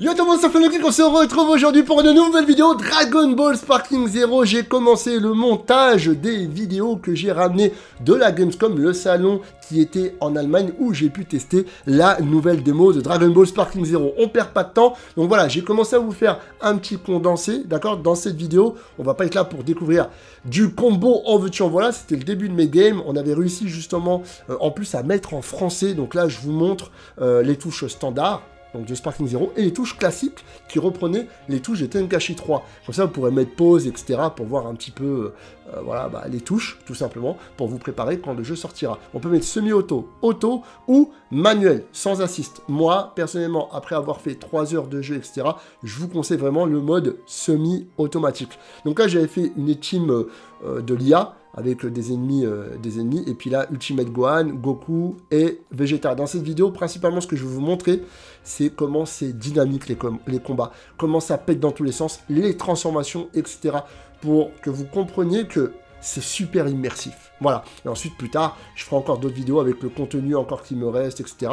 Yo tout le monde, c'est on se retrouve aujourd'hui pour une nouvelle vidéo Dragon Ball Sparking Zero. J'ai commencé le montage des vidéos que j'ai ramenées de la Gamescom, le salon qui était en Allemagne où j'ai pu tester la nouvelle démo de Dragon Ball Sparking Zero. On perd pas de temps, donc voilà, j'ai commencé à vous faire un petit condensé, d'accord Dans cette vidéo, on va pas être là pour découvrir du combo en veux en voilà, c'était le début de mes games. On avait réussi justement euh, en plus à mettre en français, donc là je vous montre euh, les touches standards donc de Sparking Zero, et les touches classiques qui reprenaient les touches de Tenkashi 3. Comme ça, vous pourrez mettre pause, etc., pour voir un petit peu euh, voilà, bah, les touches, tout simplement, pour vous préparer quand le jeu sortira. On peut mettre semi-auto, auto ou manuel, sans assist. Moi, personnellement, après avoir fait 3 heures de jeu, etc., je vous conseille vraiment le mode semi-automatique. Donc là, j'avais fait une team euh, de l'IA, avec des ennemis, euh, des ennemis. Et puis là, Ultimate Gohan, Goku et Vegeta. Dans cette vidéo, principalement, ce que je vais vous montrer, c'est comment c'est dynamique les combats, comment ça pète dans tous les sens, les transformations, etc. Pour que vous compreniez que c'est super immersif. Voilà. Et ensuite, plus tard, je ferai encore d'autres vidéos avec le contenu encore qui me reste, etc.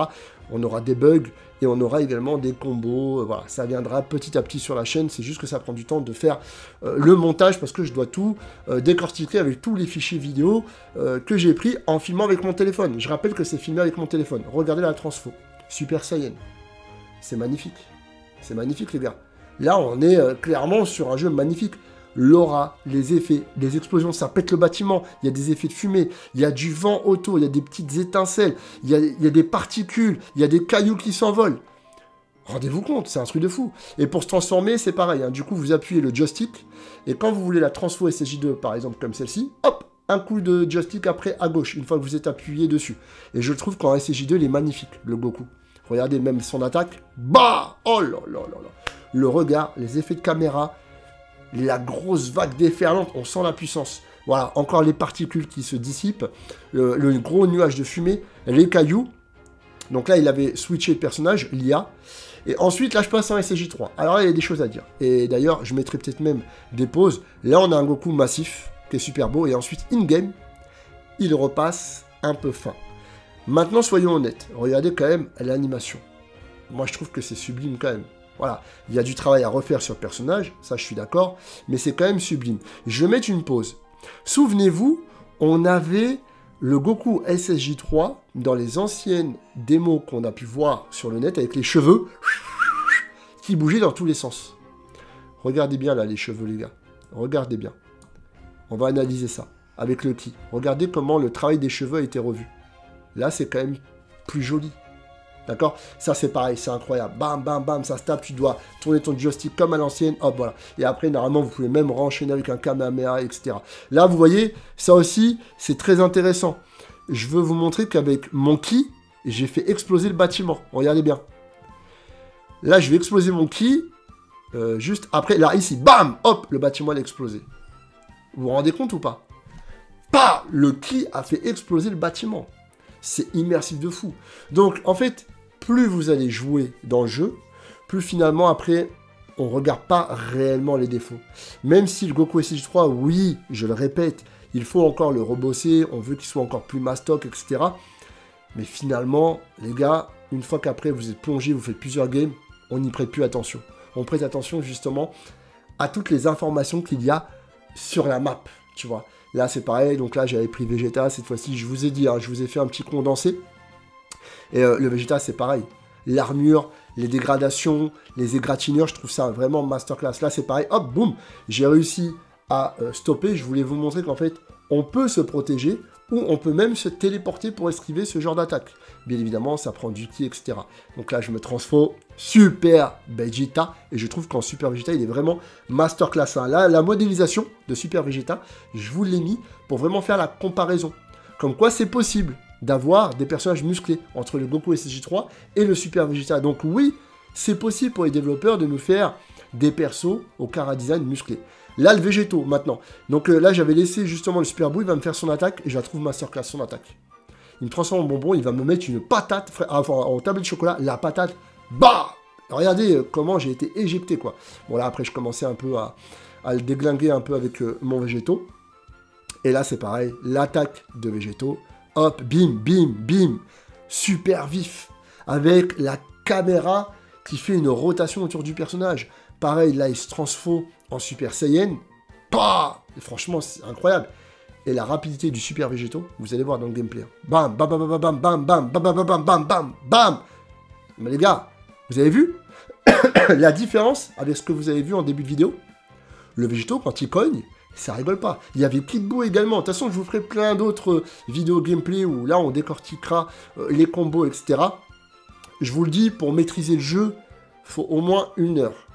On aura des bugs et on aura également des combos. Euh, voilà, ça viendra petit à petit sur la chaîne. C'est juste que ça prend du temps de faire euh, le montage parce que je dois tout euh, décortiquer avec tous les fichiers vidéo que j'ai pris en filmant avec mon téléphone. Je rappelle que c'est filmé avec mon téléphone. Regardez la transfo. Super Saiyan. C'est magnifique. C'est magnifique, les gars. Là, on est clairement sur un jeu magnifique l'aura, les effets, les explosions, ça pète le bâtiment, il y a des effets de fumée, il y a du vent autour, il y a des petites étincelles, il y a, des particules, il y a des cailloux qui s'envolent. Rendez-vous compte, c'est un truc de fou. Et pour se transformer, c'est pareil. Hein. Du coup, vous appuyez le joystick, et quand vous voulez la transfo SSJ2, par exemple, comme celle-ci, hop, un coup de joystick après à gauche, une fois que vous êtes appuyé dessus. Et je trouve qu'en SSJ2, il est magnifique, le Goku. Regardez même son attaque. Bah Oh là là là là Le regard, les effets de caméra, la grosse vague déferlante, on sent la puissance. Voilà, encore les particules qui se dissipent, le, gros nuage de fumée, les cailloux. Donc là, il avait switché le personnage, l'IA. Et ensuite, là, je passe en SSJ3. Alors là, il y a des choses à dire. Et d'ailleurs, je mettrai peut-être même des pauses. Là, on a un Goku massif, qui est super beau. Et ensuite, in-game, il repasse un peu fin. Maintenant, soyons honnêtes. Regardez quand même l'animation. Moi, je trouve que c'est sublime quand même. Voilà, il y a du travail à refaire sur le personnage, ça je suis d'accord, mais c'est quand même sublime. Je vais mettre une pause. Souvenez-vous, on avait le Goku SSJ3 dans les anciennes démos qu'on a pu voir sur le net avec les cheveux qui bougeaient dans tous les sens. Regardez bien là les cheveux les gars. Regardez bien. On va analyser ça avec le ki. Regardez comment le travail des cheveux a été revu. Là c'est quand même plus joli. D'accord? Ça, c'est pareil, c'est incroyable. Bam, bam, bam, ça se tape. Tu dois tourner ton joystick comme à l'ancienne. Hop, voilà. Et après, normalement, vous pouvez même renchaîner avec un Kamehameha, etc. Là, vous voyez, ça aussi, c'est très intéressant. Je veux vous montrer qu'avec mon ki, j'ai fait exploser le bâtiment. Regardez bien. Là, je vais exploser mon ki. Euh, juste après, là, ici, bam Hop, le bâtiment a explosé. Vous vous rendez compte ou pas? Pas Le ki a fait exploser le bâtiment c'est immersif de fou. Donc en fait, plus vous allez jouer dans le jeu, plus finalement après, on regarde pas réellement les défauts. Même si le Goku SSJ3, oui, je le répète, il faut encore le rebosser, on veut qu'il soit encore plus mastoc, etc. Mais finalement, les gars, une fois qu'après vous êtes plongé, vous faites plusieurs games, on n'y prête plus attention. On prête attention justement à toutes les informations qu'il y a sur la map, tu vois. Là, c'est pareil. Donc là, j'avais pris Vegeta. Cette fois-ci, je vous ai dit, hein, je vous ai fait un petit condensé. Et euh, le Vegeta, c'est pareil. L'armure, les dégradations, les égratignures, je trouve ça vraiment masterclass. Là, c'est pareil. Hop, boum. J'ai réussi à euh, stopper. Je voulais vous montrer qu'en fait, on peut se protéger ou on peut même se téléporter pour esquiver ce genre d'attaque. Bien évidemment, ça prend du ki, etc. Donc là, je me transforme Super Vegeta, et je trouve qu'en Super Vegeta, il est vraiment masterclass. Hein. Là, la modélisation de Super Vegeta, je vous l'ai mis pour vraiment faire la comparaison. Comme quoi, c'est possible d'avoir des personnages musclés entre le Goku SSJ3 et le Super Vegeta. Donc oui, c'est possible pour les développeurs de nous faire des persos au cara design musclé. Là, le végétaux, maintenant. Donc euh, là, j'avais laissé justement le Super Boo, il va me faire son attaque, et je la trouve masterclass, son attaque. Il me transforme en bonbon, il va me mettre une patate, enfin, en tablette de chocolat, la patate, bah Regardez euh, comment j'ai été éjecté, quoi. Bon, là, après, je commençais un peu à, le déglinguer un peu avec euh, mon végétaux. Et là, c'est pareil, l'attaque de végétaux. Hop, bim, bim, bim. Super vif. Avec la caméra qui fait une rotation autour du personnage. Pareil, là, il se transfo en Super Saiyan. Bah franchement, c'est incroyable. Et la rapidité du Super Végétaux, vous allez voir dans le gameplay. Bam, bam, bam, bam, bam, bam, bam, bam, bam, bam, bam, bam, bam. Mais les gars, vous avez vu la différence avec ce que vous avez vu en début de vidéo Le Végétaux, quand il cogne, ça rigole pas. Il y avait Kid également. De toute façon, je vous ferai plein d'autres vidéos gameplay où là, on décortiquera les combos, etc. Je vous le dis, pour maîtriser le jeu, faut au moins une heure.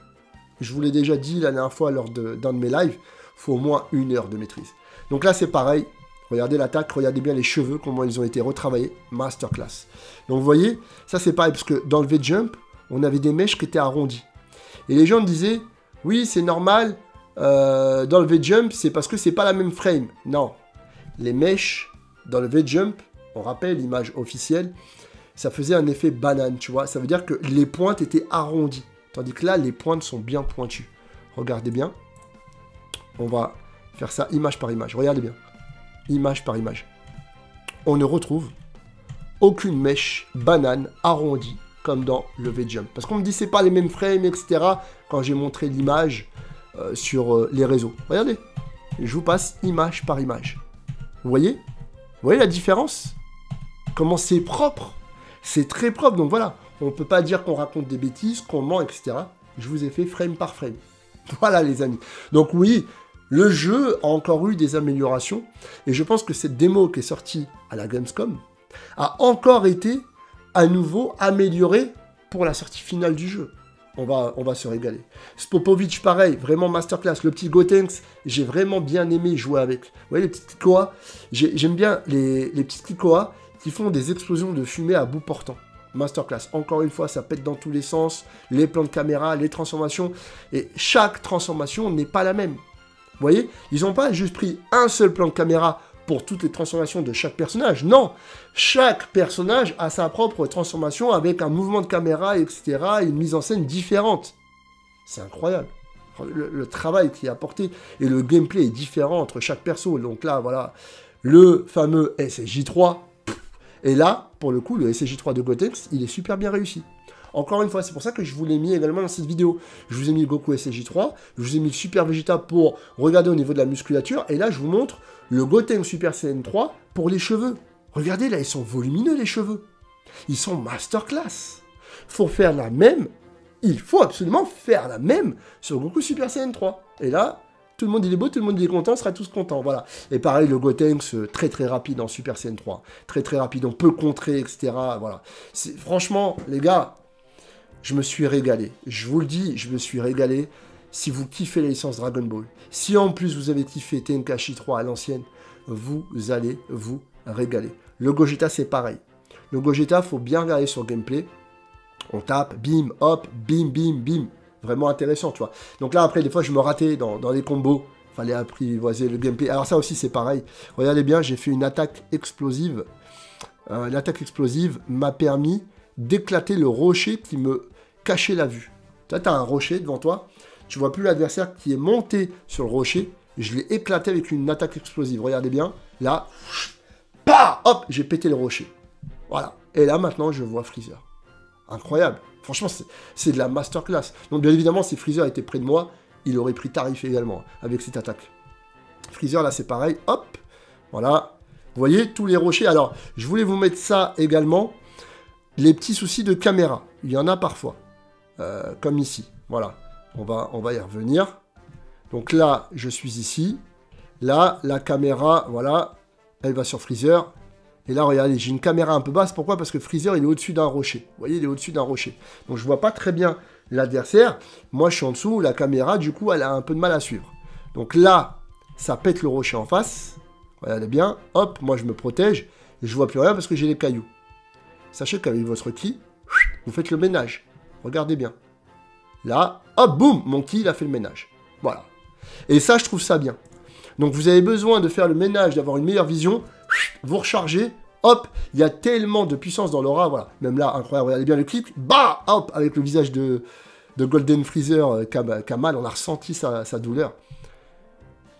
Je vous l'ai déjà dit la dernière fois lors d'un de, mes lives, faut au moins une heure de maîtrise. Donc là, c'est pareil. Regardez l'attaque, regardez bien les cheveux, comment ils ont été retravaillés. Masterclass. Donc vous voyez, ça c'est pareil, parce que dans le V-Jump, on avait des mèches qui étaient arrondies. Et les gens me disaient, oui, c'est normal, euh, dans le V-Jump, c'est parce que c'est pas la même frame. Non. Les mèches, dans le V-Jump, on rappelle l'image officielle, ça faisait un effet banane, tu vois. Ça veut dire que les pointes étaient arrondies. Tandis que là, les pointes sont bien pointues. Regardez bien. On va faire ça image par image. Regardez bien. Image par image. On ne retrouve aucune mèche banane arrondie comme dans le V-Jump. Parce qu'on me dit c'est pas les mêmes frames, etc. Quand j'ai montré l'image euh, sur euh, les réseaux. Regardez. Je vous passe image par image. Vous voyez? Vous voyez la différence? Comment c'est propre? C'est très propre, donc voilà. On ne peut pas dire qu'on raconte des bêtises, qu'on ment, etc. Je vous ai fait frame par frame. Voilà les amis. Donc oui, le jeu a encore eu des améliorations. Et je pense que cette démo qui est sortie à la Gamescom a encore été à nouveau améliorée pour la sortie finale du jeu. On va, se régaler. Spopovic, pareil, vraiment masterclass. Le petit Gotenks, j'ai vraiment bien aimé jouer avec. Vous voyez les petites Kikoa J'aime bien les, les petites qui font des explosions de fumée à bout portant. Masterclass. Encore une fois, ça pète dans tous les sens, les plans de caméra, les transformations, et chaque transformation n'est pas la même. Vous voyez Ils n'ont pas juste pris un seul plan de caméra pour toutes les transformations de chaque personnage. Non Chaque personnage a sa propre transformation avec un mouvement de caméra, etc., et une mise en scène différente. C'est incroyable. Le, travail qui est apporté et le gameplay est différent entre chaque perso. Donc là, voilà, le fameux SSJ3, et là, pour le coup, le SCJ3 de Gotenks, il est super bien réussi. Encore une fois, c'est pour ça que je vous l'ai mis également dans cette vidéo. Je vous ai mis Goku SCJ3, je vous ai mis le Super Vegeta pour regarder au niveau de la musculature, et là, je vous montre le Gotenks Super Saiyan 3 pour les cheveux. Regardez, là, ils sont volumineux, les cheveux. Ils sont masterclass. Faut faire la même, il faut absolument faire la même sur Goku Super Saiyan 3. Et là, tout le monde il est beau, tout le monde il est content, on sera tous contents, voilà. Et pareil, le Gotenks, très très rapide en Super Saiyan 3, très très rapide, on peut contrer, etc. Voilà. Franchement, les gars, je me suis régalé. Je vous le dis, je me suis régalé. Si vous kiffez les licences Dragon Ball, si en plus vous avez kiffé Tenkashi 3 à l'ancienne, vous allez vous régaler. Le Gogeta, c'est pareil. Le Gogeta, faut bien regarder sur gameplay. On tape, bim, hop, bim, bim, bim vraiment intéressant, tu vois. Donc là, après, des fois, je me ratais dans, les combos. Fallait apprivoiser le gameplay. Alors ça aussi, c'est pareil. Regardez bien, j'ai fait une attaque explosive. Euh, L'attaque explosive m'a permis d'éclater le rocher qui me cachait la vue. Tu as un rocher devant toi. Tu vois plus l'adversaire qui est monté sur le rocher. Je l'ai éclaté avec une attaque explosive. Regardez bien. Là, pas hop, j'ai pété le rocher. Voilà. Et là, maintenant, je vois Freezer. Incroyable. Franchement, c'est de la masterclass. Donc, bien évidemment, si Freezer était près de moi, il aurait pris tarif également avec cette attaque. Freezer, là, c'est pareil. Hop, voilà. Vous voyez, tous les rochers. Alors, je voulais vous mettre ça également. Les petits soucis de caméra. Il y en a parfois. Euh, comme ici. Voilà. On va, on va y revenir. Donc là, je suis ici. Là, la caméra, voilà, elle va sur Freezer. Et là, regardez, j'ai une caméra un peu basse. Pourquoi? Parce que Freezer, il est au-dessus d'un rocher. Vous voyez, il est au-dessus d'un rocher. Donc, je vois pas très bien l'adversaire. Moi, je suis en dessous. La caméra, du coup, elle a un peu de mal à suivre. Donc là, ça pète le rocher en face. Regardez bien. Hop, moi, je me protège. Et je vois plus rien parce que j'ai les cailloux. Sachez qu'avec votre ki, vous faites le ménage. Regardez bien. Là, hop, boum, mon ki, il a fait le ménage. Voilà. Et ça, je trouve ça bien. Donc, vous avez besoin de faire le ménage, d'avoir une meilleure vision vous rechargez, hop, il y a tellement de puissance dans l'aura, voilà. Même là, incroyable, regardez bien le clic, bah, hop, avec le visage de, de Golden Freezer euh, qui a, mal, on a ressenti sa, douleur.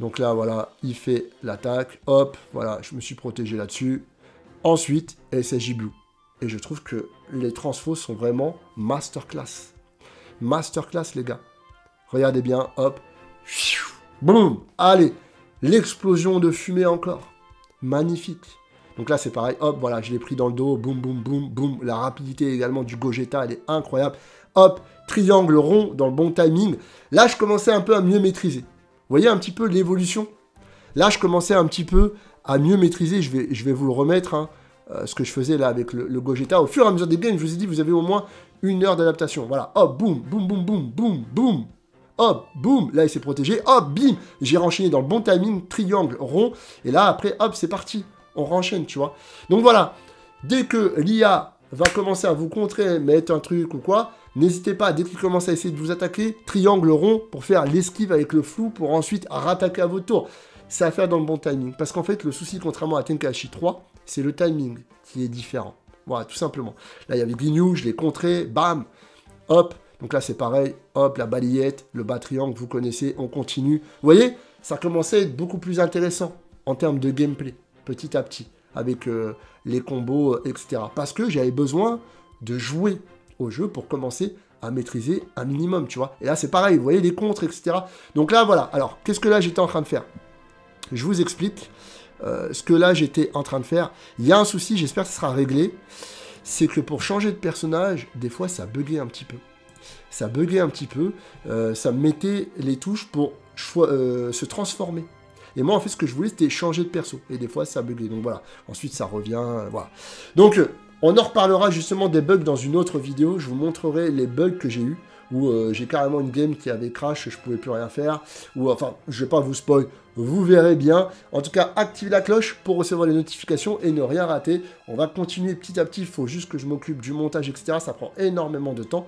Donc là, voilà, il fait l'attaque, hop, voilà, je me suis protégé là-dessus. Ensuite, SSJ Blue. Et je trouve que les transfos sont vraiment masterclass. Masterclass, les gars. Regardez bien, hop. Boum Allez, l'explosion de fumée encore. Magnifique. Donc là, c'est pareil, hop, voilà, je l'ai pris dans le dos, boum, boum, boum, boum. La rapidité également du Gogeta, elle est incroyable. Hop, triangle rond dans le bon timing. Là, je commençais un peu à mieux maîtriser. Vous voyez un petit peu l'évolution? Là, je commençais un petit peu à mieux maîtriser. Je vais, je vais vous le remettre, hein, ce que je faisais là avec le, Gogeta. Au fur et à mesure des games, je vous ai dit, vous avez au moins une heure d'adaptation. Voilà, hop, boum, boum, boum, boum, boum, boum. Hop, boum, là il s'est protégé, hop, bim, j'ai renchaîné dans le bon timing, triangle, rond, et là après, hop, c'est parti, on renchaîne, tu vois. Donc voilà, dès que l'IA va commencer à vous contrer, mettre un truc ou quoi, n'hésitez pas, dès qu'il commence à essayer de vous attaquer, triangle rond pour faire l'esquive avec le flou pour ensuite rattaquer à votre tour c'est à faire dans le bon timing. Parce qu'en fait, le souci, contrairement à Tenkaichi 3, c'est le timing qui est différent. Voilà, tout simplement. Là, il y avait Ginyu, je l'ai contré, bam, hop. Donc là, c'est pareil, hop, la balayette, le bas triangle, vous connaissez, on continue. Vous voyez, ça commençait à être beaucoup plus intéressant en termes de gameplay, petit à petit, avec euh, les combos, euh, etc. Parce que j'avais besoin de jouer au jeu pour commencer à maîtriser un minimum, tu vois. Et là, c'est pareil, vous voyez les contres, etc. Donc là, voilà. Alors, qu'est-ce que là, j'étais en train de faire? Je vous explique euh, ce que là j'étais en train de faire. Il y a un souci, j'espère que ce sera réglé. C'est que pour changer de personnage, des fois ça buguait un petit peu. Ça buguait un petit peu. Euh, ça mettait les touches pour euh, se transformer. Et moi, en fait, ce que je voulais, c'était changer de perso. Et des fois, ça buguait. Donc voilà. Ensuite, ça revient. voilà. Donc, on en reparlera justement des bugs dans une autre vidéo. Je vous montrerai les bugs que j'ai eu où euh, j'ai carrément une game qui avait crash, je pouvais plus rien faire, ou enfin, je vais pas vous spoil, vous verrez bien. En tout cas, activez la cloche pour recevoir les notifications et ne rien rater. On va continuer petit à petit, il faut juste que je m'occupe du montage, etc. Ça prend énormément de temps.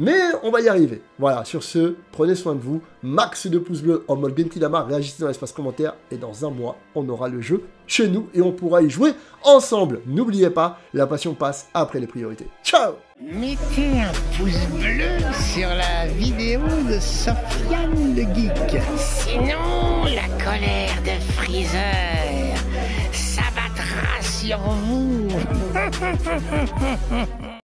Mais on va y arriver. Voilà, sur ce, prenez soin de vous. Max de pouces bleus en mode Genkidama. Réagissez dans l'espace commentaire. Et dans un mois, on aura le jeu chez nous et on pourra y jouer ensemble. N'oubliez pas, la passion passe après les priorités. Ciao Mettez un pouce bleu sur la vidéo de Sofiane le Geek. Sinon, la colère de Freezer s'abattra sur vous.